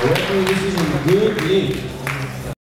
고양이 있으신 분들이